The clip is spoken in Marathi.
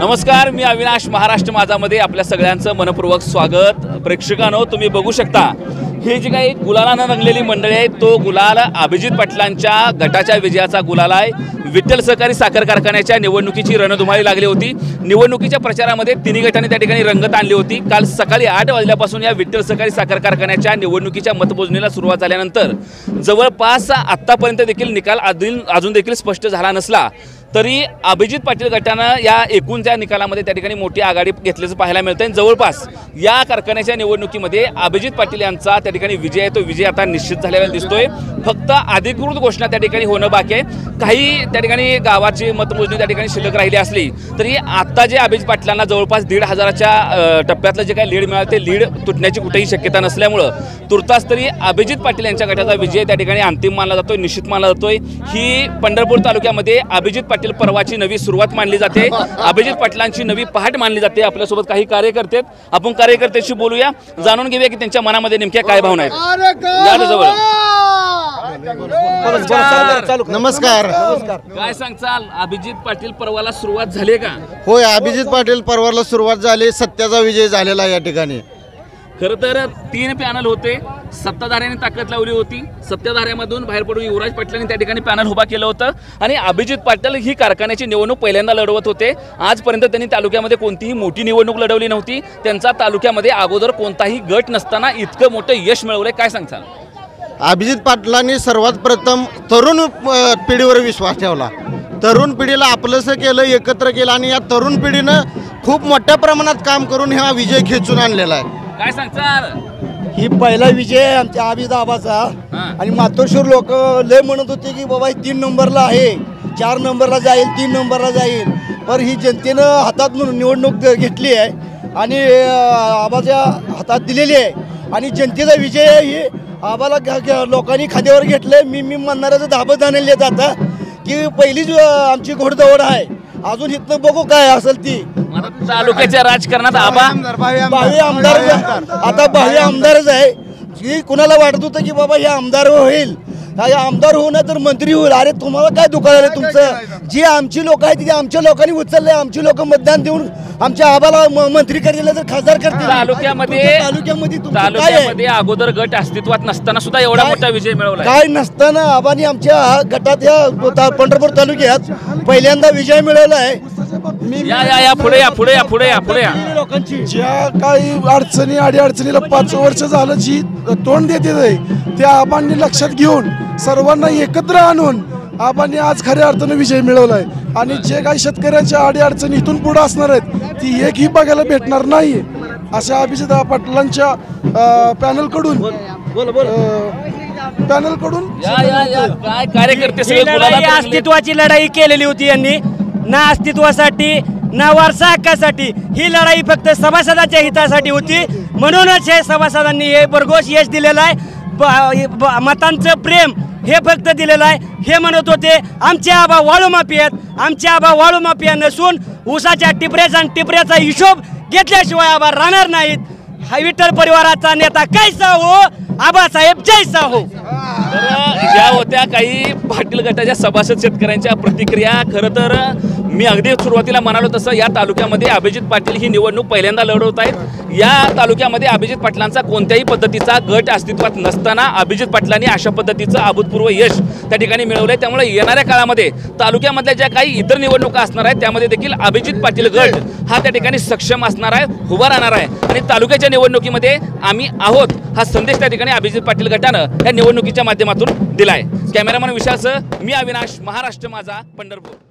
नमस्कार मी अविनाश महाराष्ट्र माझामध्ये आपल्या सगळ्यांचं मनपूर्वक स्वागत. प्रेक्षकांनो तुम्ही बघू शकता ही जी काही गुलालानं रंगलेली मंडळी आहे तो गुलाल अभिजित पाटलांच्या गटाच्या विजयाचा गुलाल आहे. विठ्ठल सहकारी साखर कारखान्याच्या निवडणुकीची रणधुमाळी लागली होती. निवडणुकीच्या प्रचारामध्ये तिन्ही गटांनी त्या ठिकाणी रंगत आणली होती. काल सकाळी आठ वाजल्यापासून या विठ्ठल सहकारी साखर कारखान्याच्या निवडणुकीच्या मतमोजणीला सुरुवात झाल्यानंतर जवळपास आत्तापर्यंत देखील निकाल अजून अजून देखील स्पष्ट झाला नसला. तरी अभिजित पाटील गटानं या एकूणच्या निकालामध्ये त्या ठिकाणी मोठी आघाडी घेतल्याचं पाहायला मिळतं आणि जवळपास या कारखान्याच्या निवडणुकीमध्ये अभिजित पाटील यांचा त्या ठिकाणी विजय आहे तो विजय आता निश्चित झालेला दिसतोय. फक्त अधिकृत घोषणा त्या ठिकाणी होणं बाकी आहे. काही त्या ठिकाणी गावाची मतमोजणी त्या ठिकाणी शिल्लक राहिली असली तरी आता जे अभिजित पाटलांना जवळपास दीड हजाराच्या टप्प्यातलं जे काही लीड मिळालं ते लीड तुटण्याची कुठेही शक्यता नसल्यामुळं तुर्तास तरी अभिजित पाटील यांच्या गटाचा विजय त्या ठिकाणी अंतिम मानला जातोय निश्चित मानला जातोय. ही पंढरपूर तालुक्यामध्ये अभिजित पाटील पर्वाची नवी सुरुवात मानली जाते. अभिजित पाटलांची नवी पहाट मानली जाते. आपल्यासोबत काही कार्यकर्ते आहेत. आपण कार्यकर्त्याशी बोलूया. जाणून घेऊया की त्यांच्या मनामध्ये नेमक्या काय भावना आहेत. जवळ नमस्कार. काय सांगचाल अभिजित पाटील पर्वाला सुरुवात झाली का? होय अभिजित पाटील परवाला सुरुवात झाली. सत्याचा विजय झालेला आहे या ठिकाणी. खरं तर तीन पॅनल होते. सत्ताधाऱ्यांनी ताकद लावली होती. सत्ताधाऱ्यामधून बाहेर पडून युवराज पाटलांनी त्या ठिकाणी पॅनल उभा केलं होतं. आणि अभिजित पाटील ही कारखान्याची निवडणूक पहिल्यांदा लढवत होते. आजपर्यंत त्यांनी तालुक्यामध्ये कोणतीही मोठी निवडणूक लढवली नव्हती. त्यांचा तालुक्यामध्ये अगोदर कोणताही गट नसताना इतकं मोठं यश मिळवलं काय सांगताल? अभिजित पाटलांनी सर्वात प्रथम तरुण पिढीवर विश्वास ठेवला. तरुण पिढीला आपलंसं केलं एकत्र केलं आणि या तरुण पिढीनं खूप मोठ्या प्रमाणात काम करून हा विजय खेचून आणलेला आहे. काय ही पहिला विजय आहे आमच्या आबिद आबाचा हा. आणि मातोश्वर लोक लय म्हणत होते की बाबा ही तीन नंबरला आहे. चार नंबरला जाईल तीन नंबरला जाईल. पण ही जनतेनं हातात म्हणून निवडणूक घेतली आहे. आणि आबाच्या हातात दिलेली आहे. आणि जनतेचा विजय आहे ही. आबाला लोकांनी खाद्यावर घेतलं मी मी म्हणणाऱ्याचं धाबत आणले जातं की पहिलीच आमची घोडदौड आहे. अजून इथनं बघू काय असेल ती. तालुक्याच्या राजकारणात आबा. भावी आमदार. आता भावी आमदारच आहे. की कुणाला वाटत होतं की बाबा हे आमदार होईल? हा हे आमदार होऊ नाही तर मंत्री होईल. अरे तुम्हाला काय दुकान आहे तुमचं? जी आमची लोक आहेत ती आमच्या लोकांनी उचलले आमची लोक मतदान देऊन आमच्या आबाला म- मंत्री करतील तर खासदार करतील. तालुक्यामध्ये तुमच्या तालुक्यामध्ये तुमचं काय आहे? तालुक्यामध्ये अगोदर गट अस्तित्वात नसताना सुद्धा एवढा काय- मोठा विजय मिळवला काय नसताना आबानी आमच्या हा गटात या ता- पंढरपूर तालुक्यात पहिल्यांदा विजय मिळवला आहे. या या या पुढे या पुढे या पुढे या पुढे या. लोकांची. ज्या काही अडचणी अडी अडचणीला पाच वर्ष झालं जी तोंड देते आहे त्या आबांनी लक्षात घेऊन सर्वांना एकत्र आणून आबांनी आज खऱ्या अर्थानं विजय मिळवलाय. आणि जे काही शेतकऱ्यांच्या अडी अडचणी इथून पुढे असणार आहेत ती एकही बघायला भेटणार नाही अशा अभिजित पाटलांच्या पॅनलकडून पॅनलकडून या या या. काय कार्यकर्ते सगळे ही. अस्तित्वाची लढाई केलेली होती यांनी. ना अस्तित्वासाठी ना वारसा हक्कासाठी. ही लढाई फक्त सभासदाच्या हितासाठी होती. म्हणूनच हे सभासदांनी हे भरघोस यश दिलेलं आहे. मतांचं प्रेम हे फक्त दिलेलं आहे. हे म्हणत होते आमचे आबा वाळूमाफी आहेत. आमचे आबा वाळूमाफिया नसून उसाच्या टिपऱ्याचा आणि टिपऱ्याचा हिशोब घेतल्याशिवाय आबा राहणार नाहीत. हा विठ्ठल परिवाराचा नेता कैसा हो? आबासाहेब जैसा हो. ज्या होत्या काही पाटील गटाच्या सभासद शेतकऱ्यांच्या प्रतिक्रिया खरं तर मी अगदी सुरुवातीला म्हणालो तसं या तालुक्यामध्ये अभिजित पाटील ही निवडणूक पहिल्यांदा लढवत आहेत. या तालुक्यामध्ये अभिजित पाटलांचा कोणत्याही पद्धतीचा गट अस्तित्वात नसताना अभिजित पाटलांनी अशा पद्धतीचं अभूतपूर्व यश त्या ठिकाणी मिळवलंय. त्यामुळे येणाऱ्या काळामध्ये तालुक्यामधल्या ज्या काही इतर निवडणुका असणार आहेत त्यामध्ये देखील अभिजित पाटील गट हा त्या ठिकाणी सक्षम असणार आहे उभा राहणार आहे. आणि तालुक्याच्या निवडणुकीमध्ये आम्ही आहोत हा संदेश त्या ठिकाणी अभिजित पाटील गटानं या निवडणुकीच्या माध्यमातून दिलाय कॅमेरामॅन विशालसह मी अविनाश महाराष्ट्र माझा पंढरपूर.